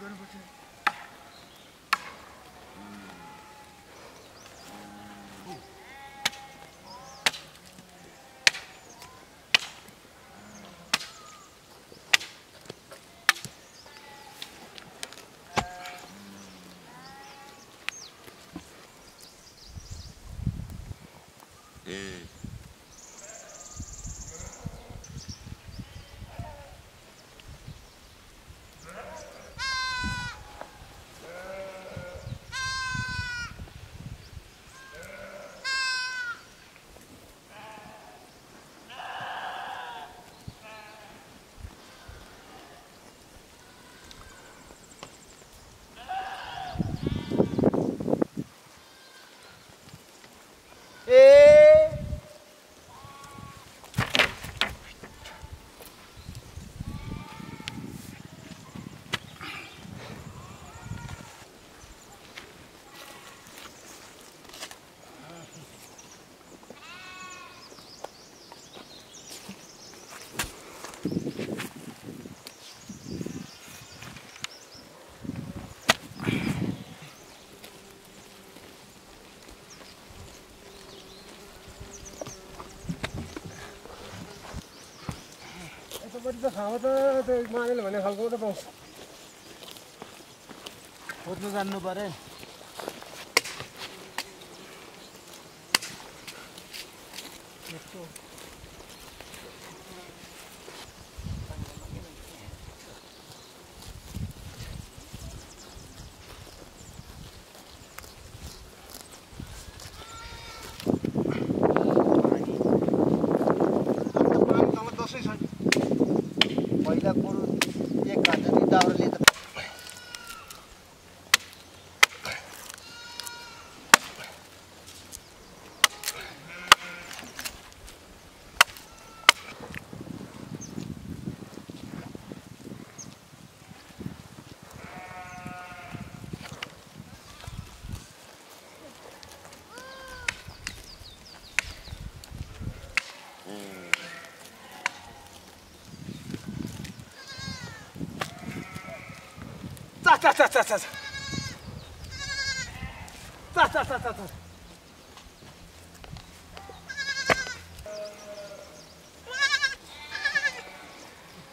गर्नुपर्छ त खावा त त्यो मानेले भन्ने खालको त पाउँछ। खोज्नु जान्नु पऱ्यो।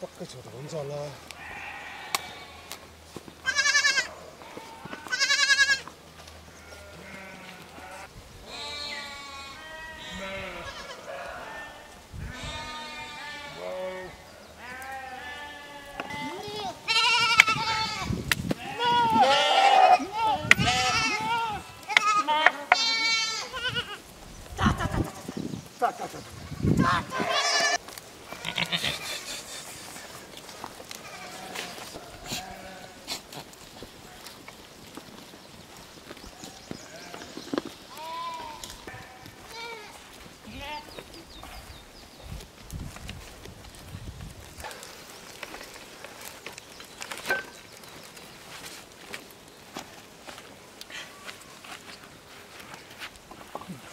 पक्कै छोटो हुन्छ होला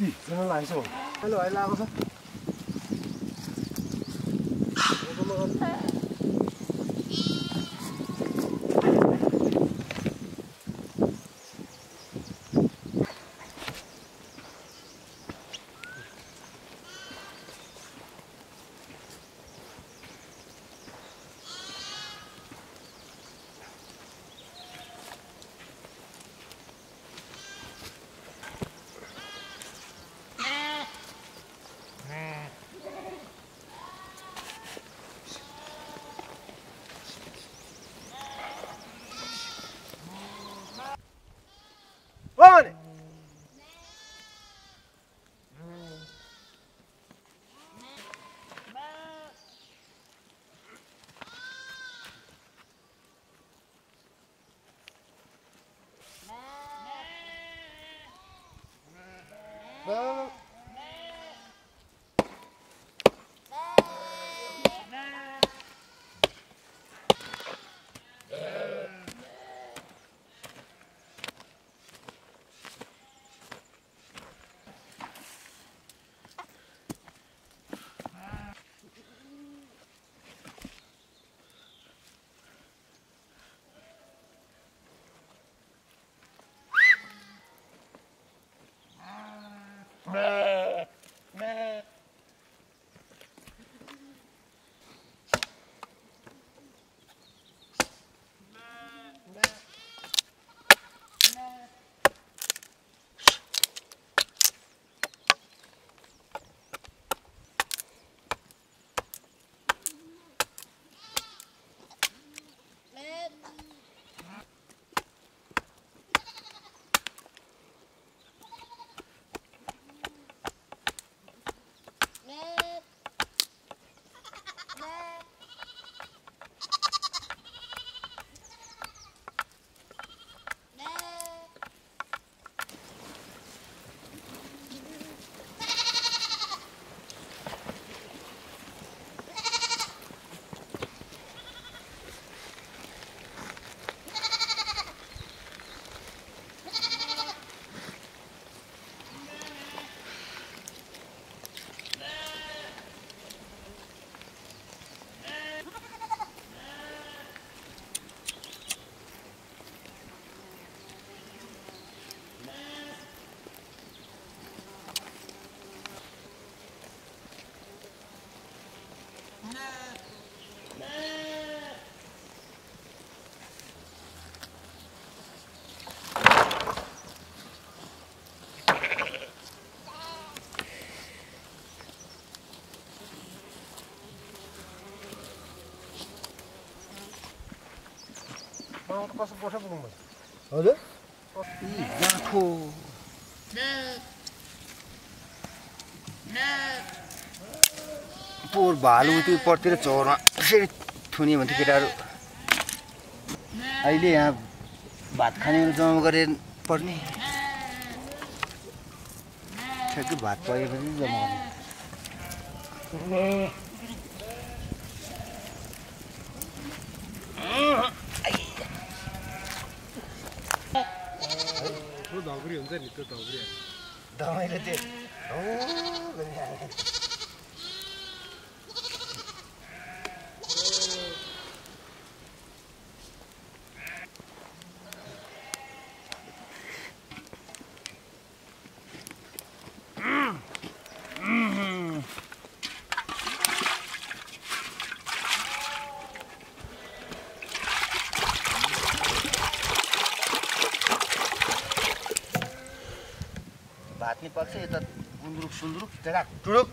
अस्ति सुन्नु छ कसो पुग्नु हजुर पोहोर भालु त्यो पट्तिर चौरमा यसरी थुन्यो भने केटाहरू अहिले यहाँ भात खानेहरू जम्मा गरेर पर्ने ठ्याक्कै भात परेपछि जम्मा गर्ने ठुलो धौकुरी हुन्छ नि त्यो धौकुरी दबाईले त्यो हो भात नि पक्छ यता गुन्द्रुक सुन्द्रुक टेढाक टुडुक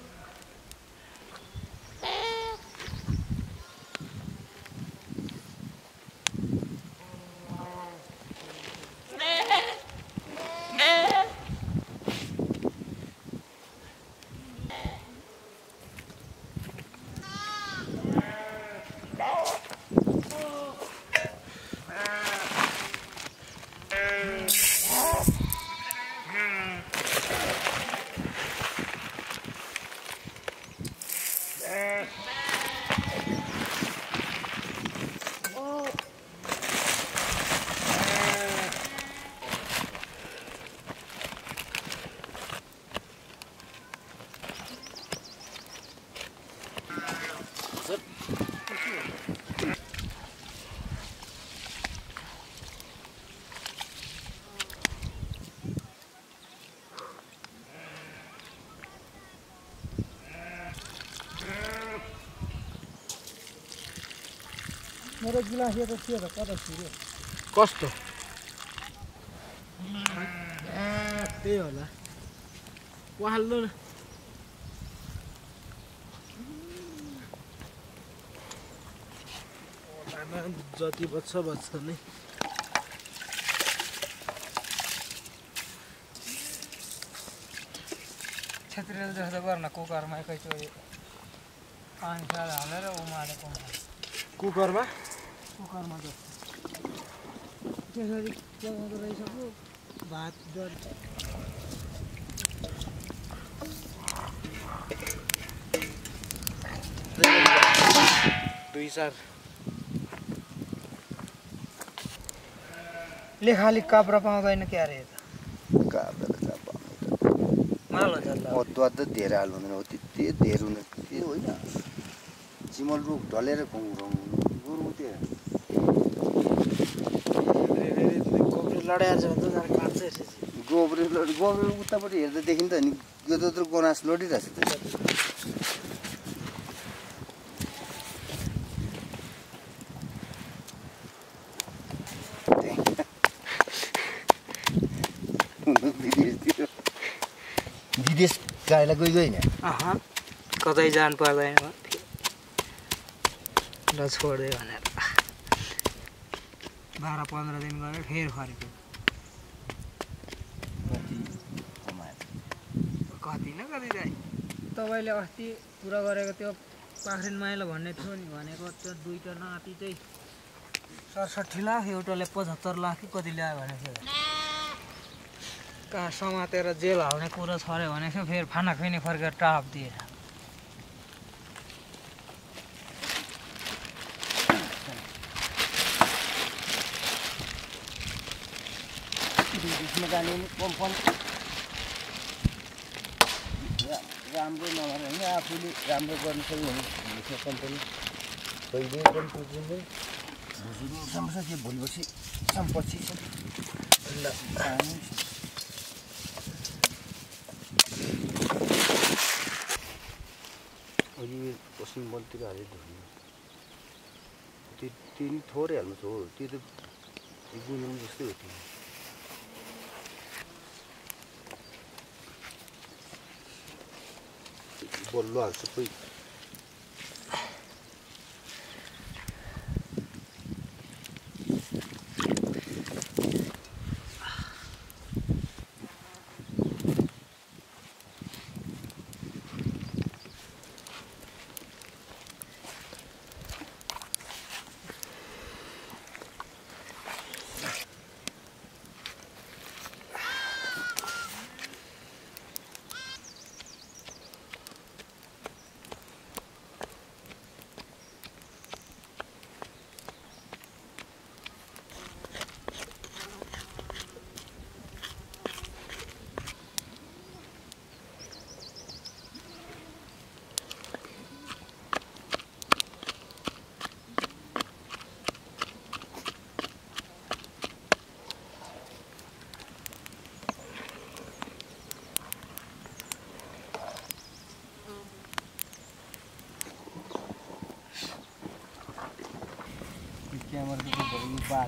Yes. मेरो गिलास त के त? कता छिर्यो कस्तो? त्यही होला। वाल्नु न। जति बच्छ बच्छ नै। छेत्रीले जस्तो गर्न कुकरमा एकैचोटि पानी साल हालेर उमालेको। कुकरमा? कुकरमा जस्तो त्यसरी चलाउँदो रहेछ पो भात डर दुई चार ले खालि काप्रा पाउँदैन क्या अरे यता काप्रा त अदुवा त धेरै हाल्नु हुँदैन हो त्यति धेरै हुँदैन त्यो होइन चिमल रुख ढलेर गुरु त्यो छ त काट्छ यसरी गोब्रे गोब्रे उतापट्टि हेर्दा देखिन्छ नि यो त त्यत्रो गनास त विदेशतिर विदेश गाईलाई गइ गइन कतै जानु पर्दैन ल छोडिदियो भनेर। बाह्र पन्ध्र दिन गयो फेरि फर्क्यो। कति न कति चाहिँ। तपाईँले अस्ति पुरा गरेको त्यो पाख्रिन माइलो भन्ने थियो नि भनेको त्यो दुईवटा नाति चाहिँ सडसठी लाख एउटाले पचहत्तर लाख कि कति ल्यायो भनेको थियो। कहाँ समातेर जेल हाल्ने कुरो छ अरे भनेको थियो फेरि फाना खुइनी फर्केर टाप दिए जाने कम्पनी राम्रो नभएर होइन आफूले राम्रो गर्नु सक्यो भने त्यो कम्पनी कहिले पनि पुग्दैन बुझ्नु के भोलि पर्सि पछि अहिले पश्चिम बलतिर हाल्यो धुनु। त्यो त्यो नि थोरै हाल्नु छ हो। त्यो त गुन्द्रुक जस्तै हो त्यो। 乱是不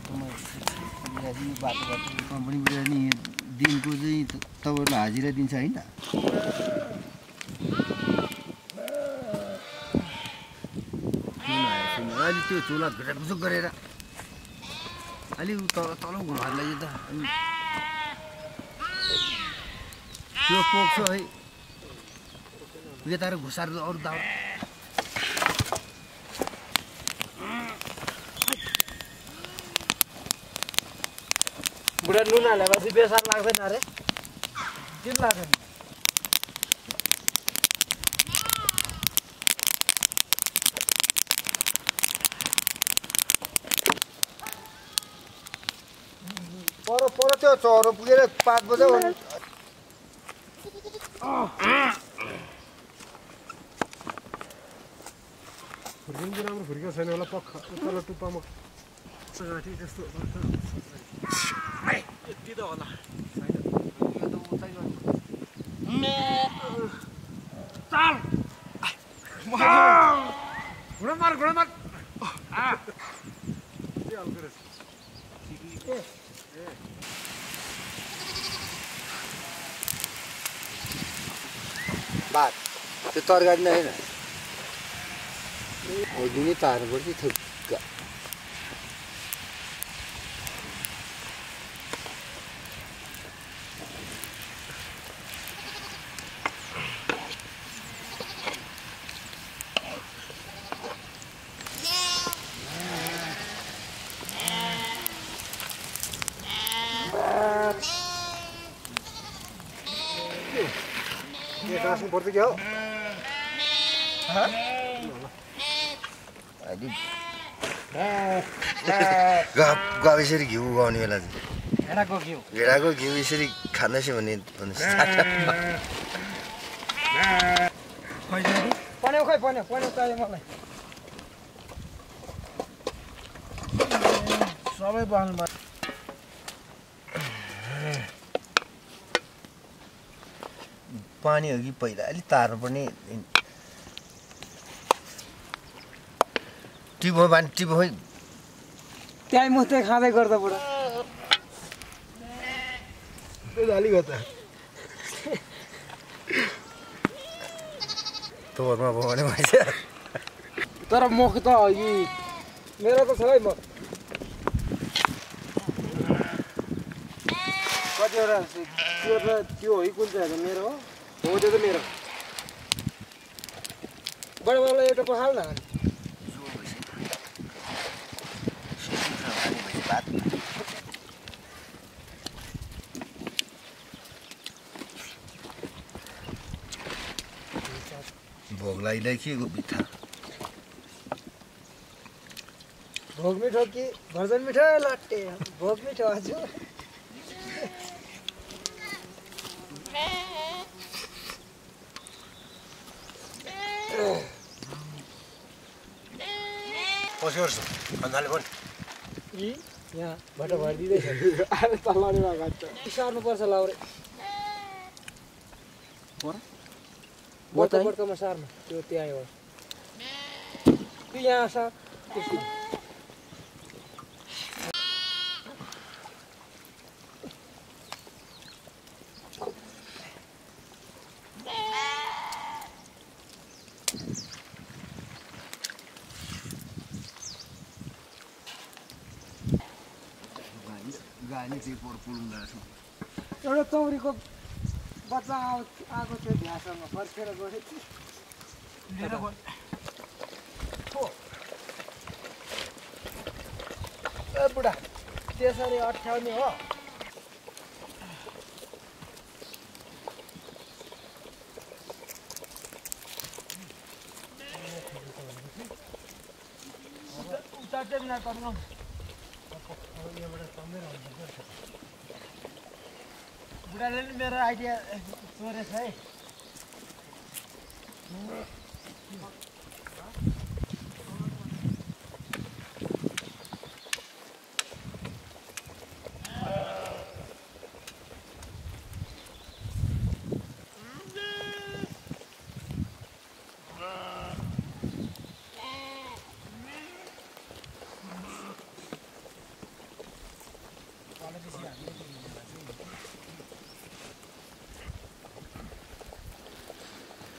बाटोमा यो कम्पनीबाट नि दिनको चाहिँ तपाईँहरूलाई हाजिरा दिन्छ होइन। अहिले त्यो चुला घुसुक गरेर अलि उ तल तल घुमाएर लैजाउँ त त्यो पोख्छ है यता घुसाएर अरू दाउ बुढा नुन हालेपछि बेसार लाग्दैन अरे किन लाग्दैन पर पर त्यो चरो पुगेर पाँच बजे फुर्किनु चाहिँ राम्रो फुर्केको छैन होला पख तल टुप्पामा गाँठी जस्तो यति त होला घुँडा मार घुँडा मार के हल्को रहेछ भात त्यो तरकारी नै होइन अघि नै तार्नुपर्छ थुक्क के टाँस्नु पर्छ क्या हो यसरी घिउ उगाउने बेला चाहिँ भेडाको घिउ यसरी खाँदैछ भने खै चाहियो मलाई सबै बहालमा पानी हो कि पहिला अलिक तार्नुपर्ने टिपो बानी खोइ। त्यहीँ मुस्दै खाँदै गर्दा बुढा। तोरमा पकाउने भइसक्यो तर मुख त अघि मेरो त छ है म कतिवटा त्यो हो कुन चाहिँ मेरो हो? हो त्यो त मेरो। बडा बाबालाई एउटा न। भोग लागिलाई के बित्था भोग मिठो कि भर्जन मिठो लट्टे? भोग मिठो आज कसो गर्छु अन्धाले पनि यहाँ भट्ट भरिदिँदैछ सार्नुपर्छ लाउरे सार्नु त्यो त्यहाँ हो यहाँ सार गाली चाहिँ छु एउटा चौरीको बच्चा आउ आएको थियो भ्यासँग फर्केर गयो। लिएर गयो। ए बुढा त्यसरी अठ्याउने हो। उता चाहिँ बुढाले पनि मेरो आइडिया चोरेछ है।